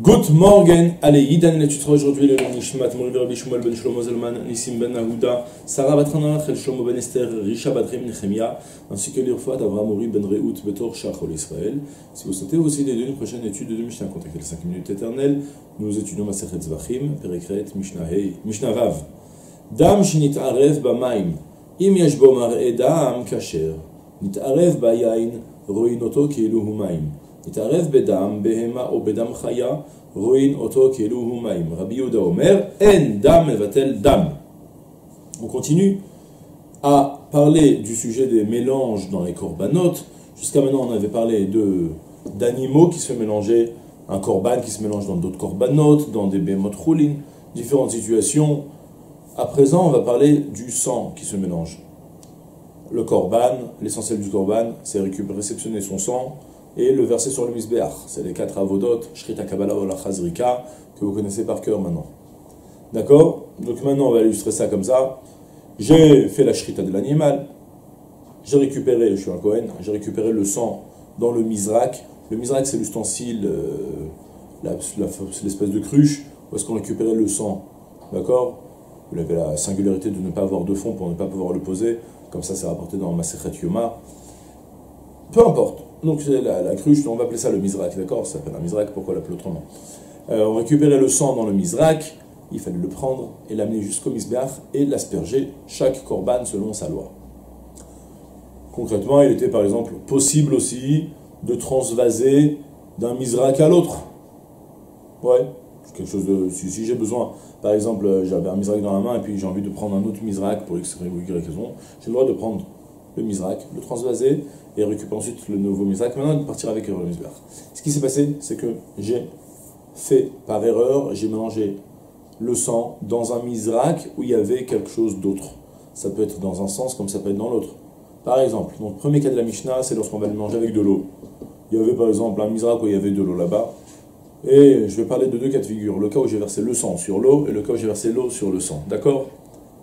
Good morning, allez, Yidan étudiera aujourd'hui le nom Nishmat Moliver Bishmuel ben Shlomo Zelman, Nissim ben Nahuda, Sarah Batranat, El Shlomo ben Esther, Risha Batrim Nechemia, ainsi que l'Irfat Avraham Ori ben Rehout Betor Shachol Israël. Si vous souhaitez aussi les deux, une prochaine étude de Mishnah, contactez les 5 minutes éternelles. Nous étudions Masechet Zvachim, Perikret, Mishnah Hei, Mishnah Vav. Dam Shinitarev Bamaim, Im Yeshbo Mar'e Dam Kasher, Nitarev Bayain, Roinoto Keilu Humaim. מתערב בדם, בהמה או בדם חיה, רואים אותו כאילו הוא מים. רבי יהודה אומר, אין דם מבטל דם. On continue à parler du sujet des mélanges dans les corbanotes. Jusqu'à maintenant, on avait parlé de d'animaux qui se mélangeaient, un corban qui se mélange dans d'autres corbanotes, dans des bémot roulin, différentes situations. À présent, on va parler du sang qui se mélange. Le corban, l'essentiel du corban, c'est réceptionner son sang, et le verset sur le Misbeach. C'est les quatre avodot, Shrita Kabbalah ou la Chazrika, que vous connaissez par cœur maintenant. D'accord? Donc maintenant, on va illustrer ça comme ça. J'ai fait la Shrita de l'animal, j'ai récupéré, je suis un Kohen, j'ai récupéré le sang dans le Mizrak. Le Mizrak, c'est l'ustensile, euh, l'espèce de cruche où est-ce qu'on récupérait le sang. D'accord? Vous avez la singularité de ne pas avoir de fond pour ne pas pouvoir le poser. Comme ça, c'est rapporté dans Maserhet Yoma. Peu importe. Donc la, la, cruche, on va appeler ça le misrak, d'accord Ça s'appelle un misrak, pourquoi l'appeler autrement euh, On récupérait le sang dans le misrak, il fallait le prendre et l'amener jusqu'au misbeach et l'asperger, chaque korban selon sa loi. Concrètement, il était par exemple possible aussi de transvaser d'un misrak à l'autre. Ouais, quelque chose de. Si, j'ai besoin, par exemple, j'avais un misrak dans la main et puis j'ai envie de prendre un autre misrak pour X ou Y raison, j'ai le droit de prendre le misrak, le transvaser et récupérer ensuite le nouveau misrak. Maintenant, de partir avec le misrak. Ce qui s'est passé, c'est que j'ai fait par erreur, j'ai mélangé le sang dans un misrak où il y avait quelque chose d'autre. Ça peut être dans un sens comme ça peut être dans l'autre. Par exemple, le premier cas de la Mishnah, c'est lorsqu'on va le manger avec de l'eau. Il y avait par exemple un misrak où il y avait de l'eau là-bas. Et je vais parler de deux cas de figure. Le cas où j'ai versé le sang sur l'eau et le cas où j'ai versé l'eau sur le sang. D'accord?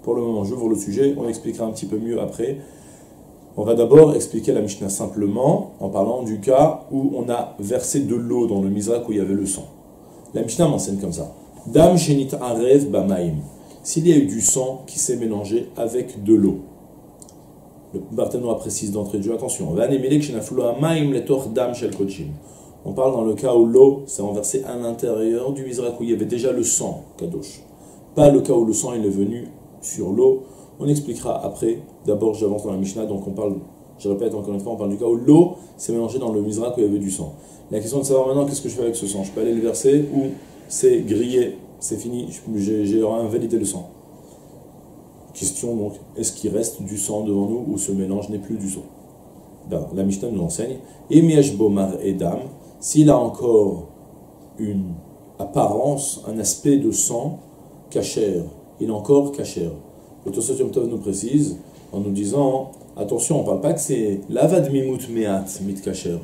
Pour le moment, j'ouvre le sujet. On expliquera un petit peu mieux après. On va d'abord expliquer la Mishnah simplement en parlant du cas où on a versé de l'eau dans le misrak où il y avait le sang. La Mishnah m'enseigne comme ça. Dam shenit arev bamaim. S'il y a eu du sang qui s'est mélangé avec de l'eau. Le Barthénois précise d'entrée de jeu, attention. On parle dans le cas où l'eau s'est renversée à l'intérieur du misrak où il y avait déjà le sang, kadosh. Pas le cas où le sang est venu sur l'eau. On expliquera après D'abord, j'avance dans la Mishnah, donc on parle, je répète encore une fois, on parle du cas où l'eau s'est mélangée dans le misrak où il y avait du sang. La question de savoir maintenant qu'est-ce que je fais avec ce sang? Je peux aller le verser ou c'est grillé, c'est fini, j'ai invalidé le sang. Question donc, est-ce qu'il reste du sang devant nous ou ce mélange n'est plus du sang? Ben, La Mishnah nous enseigne, Emiesh Bomar Edam, s'il a encore une apparence, un aspect de sang, cachère, il est encore cachère. Le Tosot nous précise en nous disant attention, on ne parle pas que c'est l'avad mimut meat mit kacher.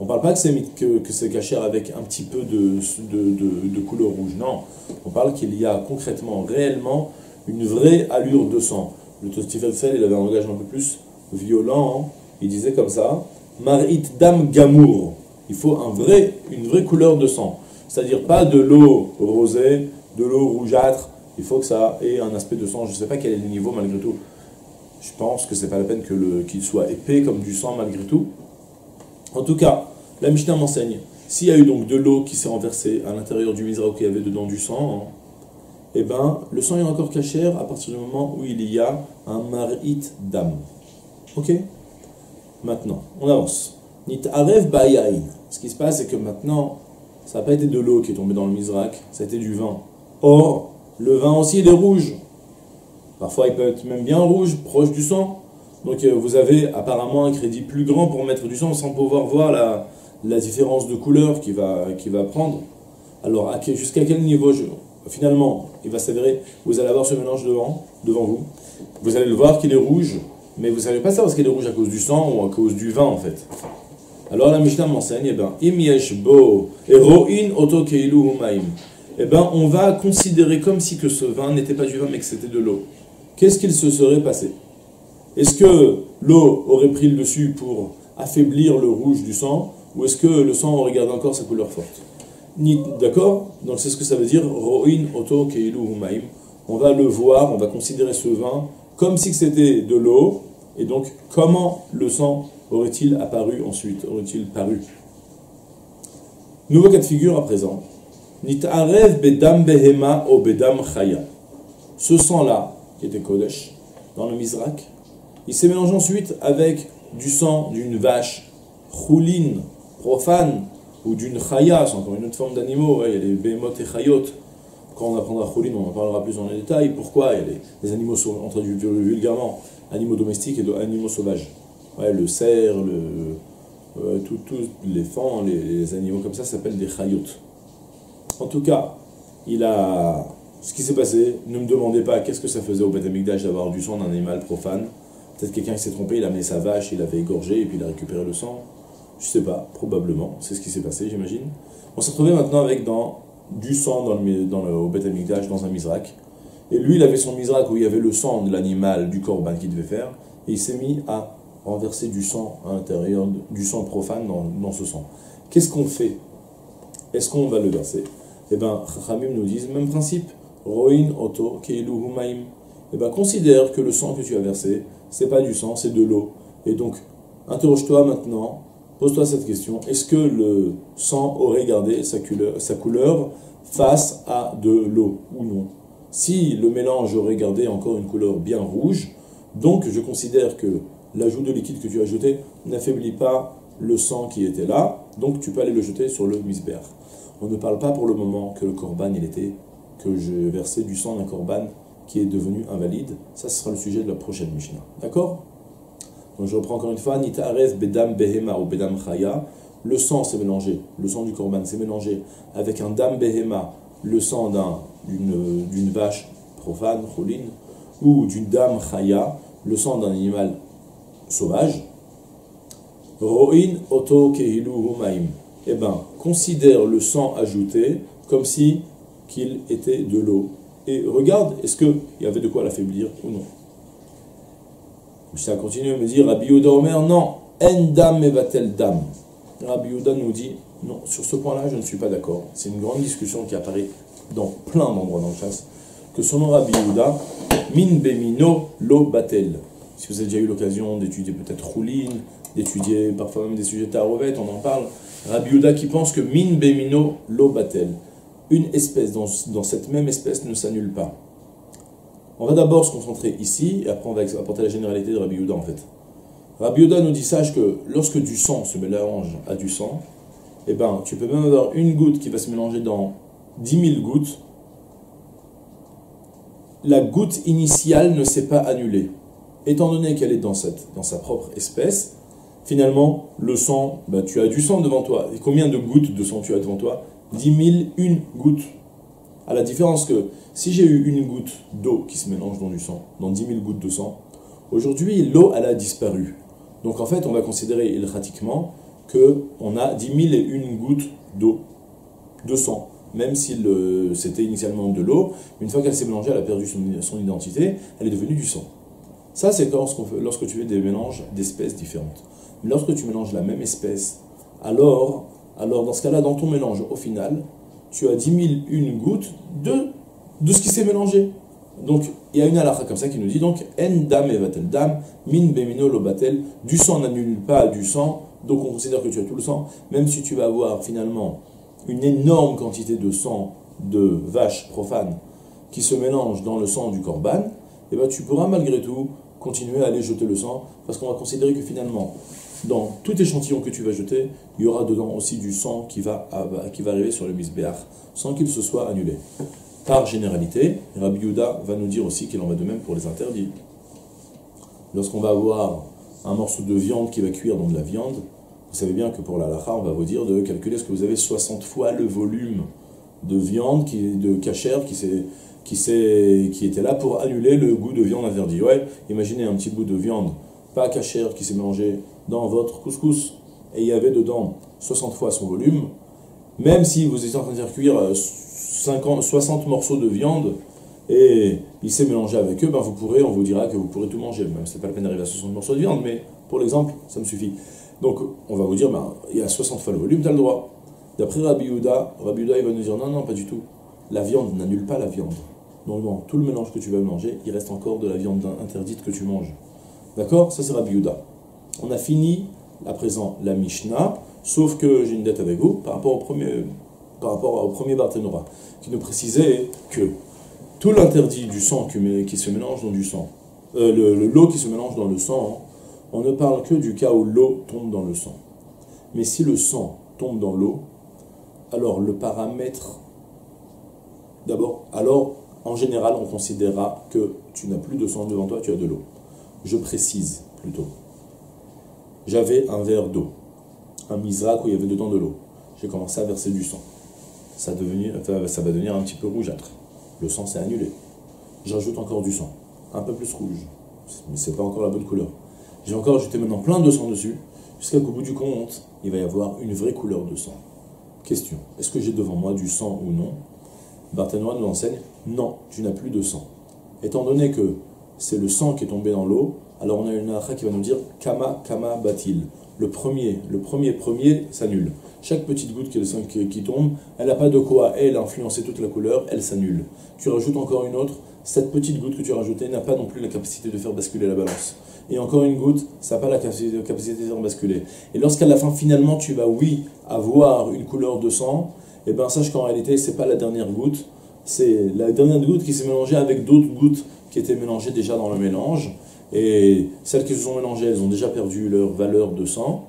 On ne parle pas que c'est que, que kacher avec un petit peu de, de, couleur rouge. Non, on parle qu'il y a concrètement, réellement, une vraie allure de sang. Le Tostifelsel, il avait un langage un peu plus violent. Il disait comme ça Marit dam gamour. Il faut un vrai, une vraie couleur de sang. C'est-à-dire pas de l'eau rosée, de l'eau rougeâtre. Il faut que ça ait un aspect de sang. Je ne sais pas quel est le niveau malgré tout je pense que c'est pas la peine qu'il soit épais comme du sang malgré tout. En tout cas, la Mishnah m'enseigne, s'il y a eu donc de l'eau qui s'est renversée à l'intérieur du misra où il y avait dedans du sang, eh ben, le sang est encore caché à partir du moment où il y a un marit d'âme. Ok? Maintenant, on avance. Nit arev. Ce qui se passe, c'est que maintenant, ça n'a pas été de l'eau qui est tombée dans le misrak, ça a été du vin. Or, le vin aussi, il est rouge. Parfois, il peut être même bien rouge, proche du sang. Donc, euh, vous avez apparemment un crédit plus grand pour mettre du sang sans pouvoir voir la, différence de couleur qu'il va, prendre. Alors, jusqu'à quel niveau Finalement, il va s'avérer, vous allez avoir ce mélange devant, vous. Vous allez le voir qu'il est rouge, mais vous ne savez pas savoir ce qu'il est rouge à cause du sang ou à cause du vin, en fait. Alors, la Mishnah m'enseigne, eh ben, bo, oto Eh ben, on va considérer comme si que ce vin n'était pas du vin, mais que c'était de l'eau. Qu'est-ce qu'il se serait passé? Est-ce que l'eau aurait pris le dessus pour affaiblir le rouge du sang, ou est-ce que le sang gardé encore sa couleur forte? D'accord? Donc c'est ce que ça veut dire, ro'in oto keilu. On va le voir, on va considérer ce vin comme si c'était de l'eau, et donc comment le sang aurait-il apparu ensuite, aurait-il paru? Nouveau cas de figure à présent. Nit'arev bedam behema o bedam chaya. Ce sang-là, qui était Kodesh, dans le Mizrak, il s'est mélangé ensuite avec du sang d'une vache, choulin, profane, ou d'une chaya, c'est encore une autre forme d'animaux, il y a les behemoth et chayot. Quand on apprendra choulin, on en parlera plus dans les détails. Pourquoi Il y a les, animaux, on traduit vulgairement, animaux domestiques et animaux sauvages. Ouais, le cerf, le, euh, tous les fans, les, animaux comme ça s'appellent des chayot. En tout cas, il a ce qui s'est passé. Ne me demandez pas qu'est-ce que ça faisait au Beth d'avoir du sang d'un animal profane. Peut-être quelqu'un qui s'est trompé, il a amené sa vache, il l'avait égorgé et puis il a récupéré le sang. Je sais pas, probablement. C'est ce qui s'est passé, j'imagine. On s'est retrouvé maintenant avec du sang dans le, dans dans un misrak. Et lui, il avait son misrak où il y avait le sang de l'animal, du corban qu'il devait faire. Et il s'est mis à renverser du sang à l'intérieur, du sang profane dans ce sang. Qu'est-ce qu'on fait? Est-ce qu'on va le verser? Eh bien, Khamim nous disent, même principe, Roin Oto Keilu Humaim. Eh bien, considère que le sang que tu as versé, c'est pas du sang, c'est de l'eau. Et donc, interroge-toi maintenant, pose-toi cette question est-ce que le sang aurait gardé sa couleur, sa couleur face à de l'eau ou non? Si le mélange aurait gardé encore une couleur bien rouge, donc je considère que l'ajout de liquide que tu as ajouté n'affaiblit pas le sang qui était là, donc tu peux aller le jeter sur le misber. On ne parle pas pour le moment que le korban il était, que j'ai versé du sang d'un korban qui est devenu invalide. Ça, ce sera le sujet de la prochaine Mishnah. D'accord? Donc je reprends encore une fois, Nita'arez bedam behema ou bedam chaya. Le sang s'est mélangé, le sang du korban s'est mélangé avec un dam behema, le sang d'une vache profane, choline, ou d'une dame chaya, le sang d'un animal sauvage, Ro'in oto kehilu humaim. Eh bien, considère le sang ajouté comme si qu'il était de l'eau. Et regarde, est-ce qu'il y avait de quoi l'affaiblir ou non? A continué à me dire, Rabbi Yehuda Omer, non, en dam evatel dam? Rabbi Yehuda nous dit, non, sur ce point-là, je ne suis pas d'accord. C'est une grande discussion qui apparaît dans plein d'endroits dans le chasse. Que selon Rabbi Yehuda, min bemino lo batel. Si vous avez déjà eu l'occasion d'étudier peut-être Roulin, d'étudier parfois même des sujets Tarovet, on en parle. Rabbi Yehuda qui pense que min bemino lo batel. Une espèce dans, dans cette même espèce ne s'annule pas. On va d'abord se concentrer ici, et après on va apporter la généralité de Rabbi Yehuda en fait. Rabbi Yehuda nous dit sage que lorsque du sang se mélange à du sang, eh ben, tu peux même avoir une goutte qui va se mélanger dans 10 000 gouttes. La goutte initiale ne s'est pas annulée étant donné qu'elle est dans, sa propre espèce, finalement, le sang, bah, tu as du sang devant toi. Et combien de gouttes de sang tu as devant toi? 10 000, une goutte. À la différence que si j'ai eu une goutte d'eau qui se mélange dans du sang, dans 10 000 gouttes de sang, aujourd'hui, l'eau, elle a disparu. Donc en fait, on va considérer ilratiquement qu'on a 10 000 et une gouttes d'eau, de sang. Même si c'était initialement de l'eau, une fois qu'elle s'est mélangée, elle a perdu son identité, elle est devenue du sang. Ça, c'est lorsque tu fais des mélanges d'espèces différentes. Mais lorsque tu mélanges la même espèce, alors, alors dans ce cas-là, dans ton mélange, au final, tu as 10 000 une goutte de, de ce qui s'est mélangé. Donc, il y a une halakha comme ça qui nous dit donc en dam evatel dam, min bemino lobatel, du sang n'annule pas du sang, donc on considère que tu as tout le sang, même si tu vas avoir finalement une énorme quantité de sang de vache profane qui se mélange dans le sang du korban, et eh ben tu pourras malgré tout continuer à aller jeter le sang, parce qu'on va considérer que finalement, dans tout échantillon que tu vas jeter, il y aura dedans aussi du sang qui va, qui va arriver sur le misbéach, sans qu'il se soit annulé. Par généralité, Rabbi Yuda va nous dire aussi qu'il en va de même pour les interdits. Lorsqu'on va avoir un morceau de viande qui va cuire dans de la viande, vous savez bien que pour la lacha, on va vous dire de calculer ce que vous avez 60 fois le volume de viande, qui, de cachère qui s'est qui, qui était là pour annuler le goût de viande interdit. Ouais, imaginez un petit bout de viande pas cachère qui s'est mélangé dans votre couscous et il y avait dedans 60 fois son volume, même si vous étiez en train de faire cuire 50, euh, 60 morceaux de viande et il s'est mélangé avec eux, ben vous pourrez, on vous dira que vous pourrez tout manger. Même c'est pas la peine d'arriver à 60 morceaux de viande, mais pour l'exemple, ça me suffit. Donc on va vous dire, ben, il y a 60 fois le volume, tu as le droit. D'après Rabbi Yehuda, Rabbi Yehuda il va nous dire non, non, pas du tout. La viande n'annule pas la viande. Donc, non, tout le mélange que tu vas manger, il reste encore de la viande interdite que tu manges. D'accord? Ça, c'est Rabbi. On a fini à présent la Mishnah, sauf que j'ai une dette avec vous par rapport au premier, par Barthénora, qui nous précisait que tout l'interdit du sang qui, se mélange dans du sang, euh, le, l'eau qui se mélange dans le sang, on ne parle que du cas où l'eau tombe dans le sang. Mais si le sang tombe dans l'eau, alors le paramètre, d'abord, alors en général on considérera que tu n'as plus de sang devant toi, tu as de l'eau. Je précise plutôt. J'avais un verre d'eau, un misrak où il y avait dedans de l'eau. J'ai commencé à verser du sang. Ça, ça va devenir un petit peu rougeâtre. Le sang s'est annulé. J'ajoute encore du sang, un peu plus rouge, mais c'est pas encore la bonne couleur. J'ai encore ajouté maintenant plein de sang dessus, jusqu'à qu'au bout du compte, il va y avoir une vraie couleur de sang. Question, est-ce que j'ai devant moi du sang ou non? Barthénois nous enseigne, non, tu n'as plus de sang. Étant donné que c'est le sang qui est tombé dans l'eau, alors on a une arra qui va nous dire Kama, Kama, Batil. Le premier, le premier, premier s'annule. Chaque petite goutte qui, qui tombe, elle n'a pas de quoi, elle, influencer toute la couleur, elle s'annule. Tu rajoutes encore une autre, cette petite goutte que tu as rajoutée n'a pas non plus la capacité de faire basculer la balance. Et encore une goutte, ça n'a pas la capacité de faire basculer. Et lorsqu'à la fin, finalement, tu vas, oui, avoir une couleur de sang, et eh bien sache qu'en réalité, c'est pas la dernière goutte, c'est la dernière goutte qui s'est mélangée avec d'autres gouttes qui étaient mélangées déjà dans le mélange. Et celles qui se sont mélangées, elles ont déjà perdu leur valeur de sang.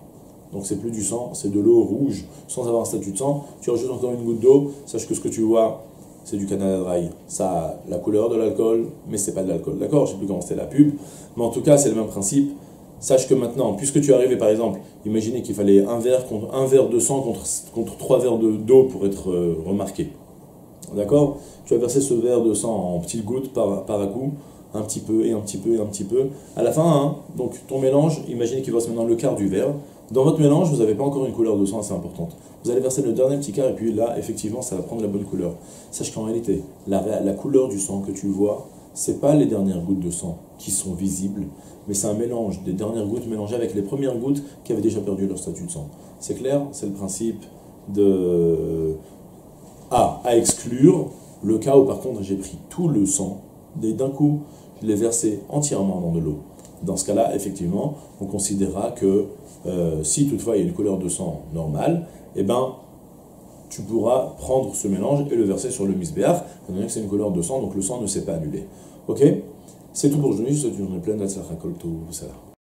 Donc c'est plus du sang, c'est de l'eau rouge sans avoir un statut de sang. Tu rajoutes encore une goutte d'eau, sache que ce que tu vois, c'est du Canada Dry. Ça a la couleur de l'alcool, mais c'est pas de l'alcool. D'accord? Je sais plus comment c'était la pub. Mais en tout cas, c'est le même principe. Sache que maintenant, puisque tu es arrivé par exemple, imaginez qu'il fallait un verre, contre, un verre de sang contre, contre trois verres d'eau pour être euh, remarqué. D'accord? Tu vas verser ce verre de sang en petites gouttes par, par à coup un petit peu et un petit peu et un petit peu. À la fin, hein, donc ton mélange, imaginez qu'il reste maintenant le quart du verre. Dans votre mélange, vous n'avez pas encore une couleur de sang assez importante. Vous allez verser le dernier petit quart et puis là, effectivement, ça va prendre la bonne couleur. Sache qu'en réalité, la, la, couleur du sang que tu vois, c'est pas les dernières gouttes de sang qui sont visibles, mais c'est un mélange des dernières gouttes mélangées avec les premières gouttes qui avaient déjà perdu leur statut de sang. C'est clair C'est le principe de à exclure le cas où par contre j'ai pris tout le sang d'un coup je l'ai versé entièrement dans de l'eau. Dans ce cas-là, effectivement, on considérera que euh, si toutefois il y a une couleur de sang normale, eh ben, tu pourras prendre ce mélange et le verser sur le misbéach, étant donné que c'est une couleur de sang, donc le sang ne s'est pas annulé. Ok? C'est tout pour aujourd'hui, je vous souhaite une journée pleine d'Atzlachakol tout,